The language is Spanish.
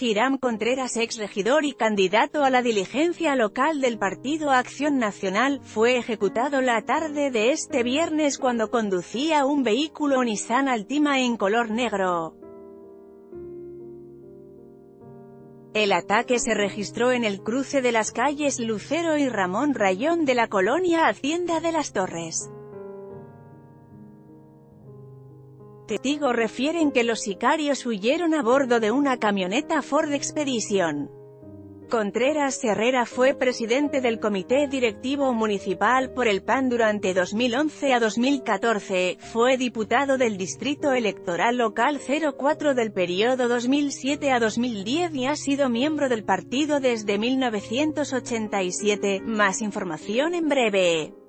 Hiram Contreras, ex regidor y candidato a la diligencia local del Partido Acción Nacional, fue ejecutado la tarde de este viernes cuando conducía un vehículo Nissan Altima en color negro. El ataque se registró en el cruce de las calles Lucero y Ramón Rayón de la colonia Hacienda de las Torres. Testigos refieren que los sicarios huyeron a bordo de una camioneta Ford Expedition. Contreras Herrera fue presidente del Comité Directivo Municipal por el PAN durante 2011 a 2014, fue diputado del Distrito Electoral Local 04 del periodo 2007 a 2010 y ha sido miembro del partido desde 1987, más información en breve.